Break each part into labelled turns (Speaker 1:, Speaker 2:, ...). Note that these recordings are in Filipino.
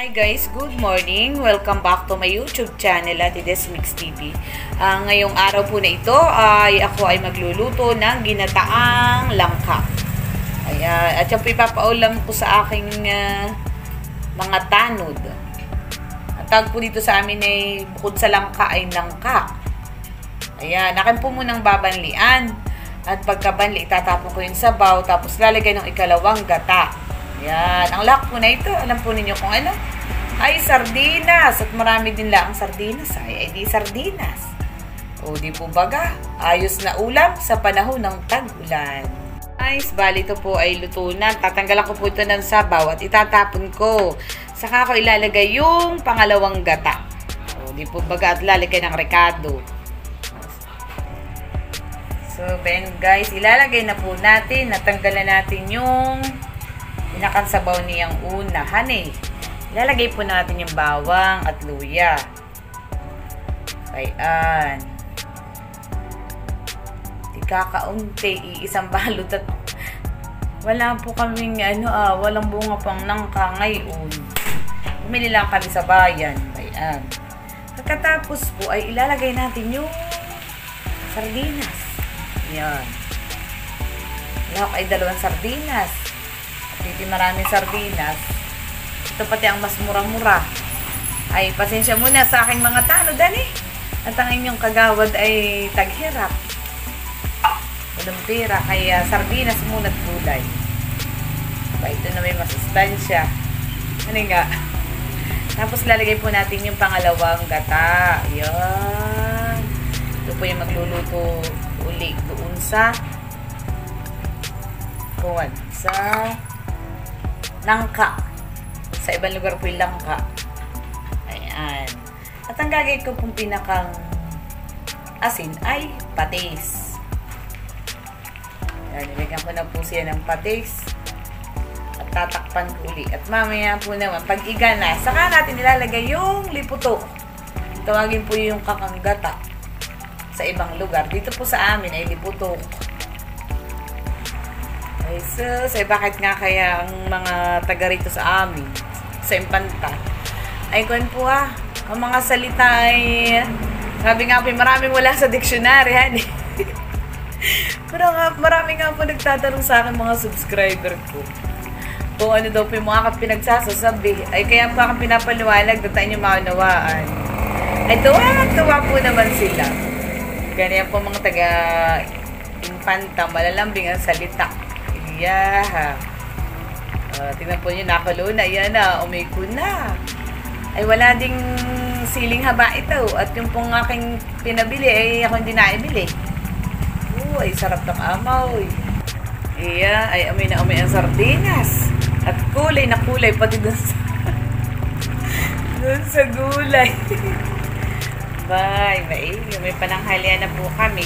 Speaker 1: Hi guys, good morning. Welcome back to my YouTube channel at Atides Mix TV. Uh, ngayong araw po na ito ay ako ay magluluto ng ginataang langka. Ayan, at yung ipapaulam ko sa aking uh, mga tanod. At tawag po dito sa amin ay bukod sa langka ay langka. Ayan, akin po munang babanlian. At pagkabanli, itatapon ko yung sabaw tapos lalagay ng ikalawang gata. Yan. Ang lock po na ito, alam po ninyo kung ano? Ay, sardinas. At marami din lang sardinas. Ay, ay di sardinas. O di po baga, ayos na ulam sa panahon ng tag-ulan. Guys, bali ito po ay luto na. Tatanggalan ko po ito ng sabaw at itatapon ko. Saka ko ilalagay yung pangalawang gata. O di po baga at lalagay ng rekado. So, then guys, ilalagay na po natin. Natanggalan natin yung Pinakansabaw niyang una. Honey, ilalagay po natin yung bawang at luya. Ayan. Di kakaunti, iisang balot at wala po kaming ano ah, walang bunga pang nangka ngayon. Bumili lang kami sa bayan. Ayan. Pagkatapos po ay ilalagay natin yung sardinas. Ayan. Wala ay dalawang sardinas. Hindi maraming sardinas. Ito pati ang mas mura-mura. Ay, pasensya muna sa aking mga tano, Dani. At ang inyong kagawad ay taghirap. Walang pera, kaya sardinas muna at gulay. Ba, ito na may masustansya. Ano nga? Tapos lalagay po natin yung pangalawang gata. Yan. Ito po yung magluluto uli doon sa kuwan. Sa langka. Sa ibang lugar po yung langka. Ayan. At ang gagawin ko pong pinakang asin ay patis. Ayan, nilagyan ko na po siya ng patis. At tatakpan ko uli. At mamaya po naman, pag iga na, saka natin nilalagay yung liputo. Tawagin po yung kakanggata sa ibang lugar. Dito po sa amin ay liputok. Ay, sus, eh bakit nga kaya ang mga taga rito sa amin, sa Impanta, ay kung po ah, ang mga salita ay, sabi nga po, maraming wala sa dictionary, hani. Pero nga, marami nga po nagtatanong sa akin mga subscriber ko. Kung ano daw po yung mga pinagsasasabi. Ay kaya pa akong pinapaliwalag na tayo yung maunawaan. Ay tuwa-tuwa po naman sila. Ganyan po mga taga Infanta, malalambing ang salita. Yeah. Uh, tingnan po nyo, nakulo na. Yan na, umiko na. Ay, wala ding siling haba ito. At yung pong aking pinabili, ay ako hindi naibili. Oh, ay sarap ng amoy. Iya, ay amoy na amoy ang sardinas. At kulay na kulay, pati dun sa, dun sa gulay. Bye, may, may pananghalian na po kami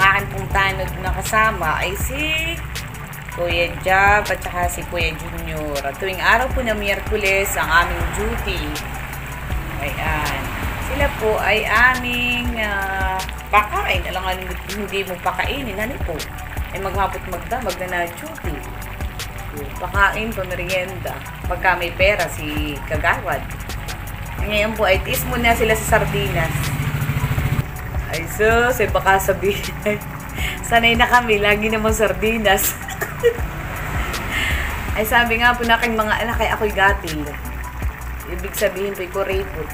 Speaker 1: ang aking pong tanod na kasama ay si Kuya Jab at saka si Kuya Junior. At tuwing araw po na Miyerkules ang aming duty. Ayan. Sila po ay aming uh, pakain. Alam nga hindi mo pakainin. Ano po? Ay maghapot magdamag na na duty. Pakain, pamerienda. Pagka may pera si Kagawad. Ngayon po ay tis muna sila sa sardinas. Ay sus, ay baka sabihin. Sanay na kami, lagi naman sardinas. ay sabi nga po na aking mga anak, ay ako'y gatil. Ibig sabihin po'y kuripot.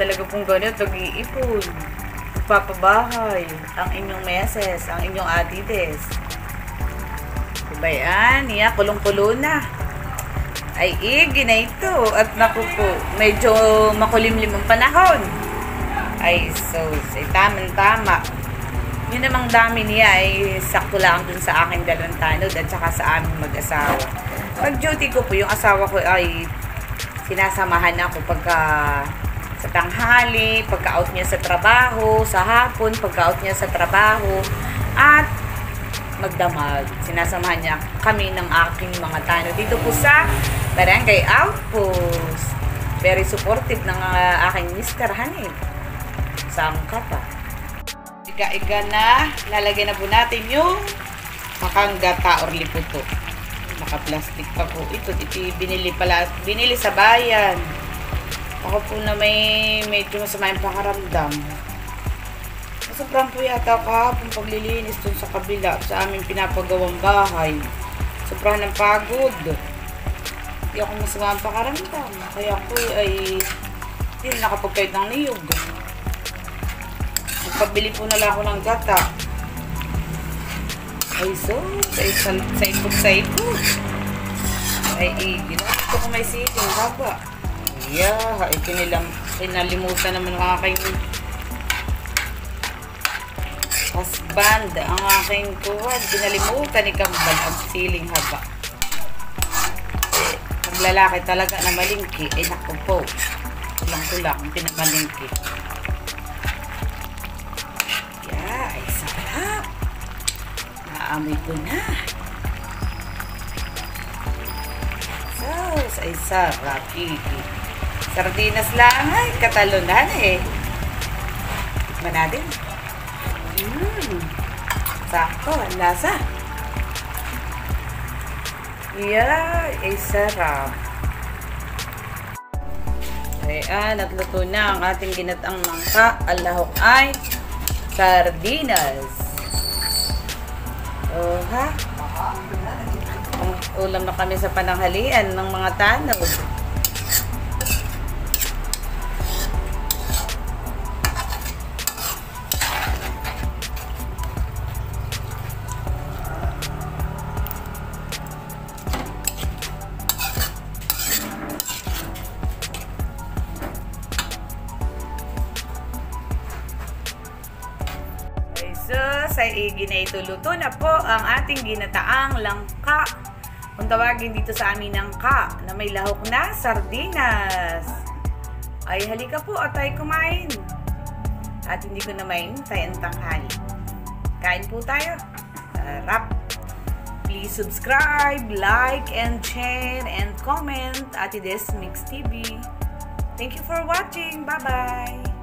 Speaker 1: Talaga pong ganito, nag-iipon. Papabahay. Ang inyong meses, ang inyong atites. Diba yan? Iya, kulong-kulo na. Ay, igi na ito. At naku po, medyo makulimlim ang panahon ay so, ay tamang-tama. Yun namang dami niya ay sakto lang dun sa aking dalawang tanod at saka sa aming mag-asawa. Pag duty ko po, yung asawa ko ay sinasamahan ako pagka sa tanghali, pagka-out niya sa trabaho, sa hapon, pagka-out niya sa trabaho, at magdamag. Sinasamahan niya kami ng aking mga tano dito po sa Barangay Outpost. Very supportive ng uh, aking mister, honey. Sangka pa. Iga-iga na. Lalagyan na po natin yung makanggata or liputo. Naka-plastic pa po. Ito, ito binili pala, binili sa bayan. Ako po na may medyo masama yung pakaramdam. Sobrang po yata kahapon paglilinis dun sa kabila sa aming pinapagawang bahay. Sobrang ng pagod. Hindi ako masama ang pakaramdam. Kaya ako ay hindi na nakapagkait ng niyog. Magpabili po na lang ako ng gata. Ay, so, sa saipot saipot. Ay, eh, ginagawa ko may siling haba. Yeah, ay kinilam, kinalimutan naman ang aking husband, ang aking kuwan. Kinalimutan ni Kambal ang siling haba. Ang lalaki talaga na malingki, eh naku po. Kulang-kulang, pinamalingki. Naamoy ko na. Sauce, ay sarap. Sardinas lang ay katalunan eh. Tikman natin. Mmm. Sakto, ang lasa. Yeah, ay sarap. Ayan, at luto na ang ating ginatang mangka. Ang lahok ay sardinas. Oh, ha? Ang ulam na kami sa pananghalian ng mga tanod. Sa igi na po ang ating ginataang langka. Kung tawagin dito sa amin ng ka na may lahok na sardinas. Ay halika po at tayo kumain. At hindi ko na mahintay ang tanghali. Kain po tayo. Sarap. Please subscribe, like, and share, and comment at Des Mix TV. Thank you for watching. Bye-bye.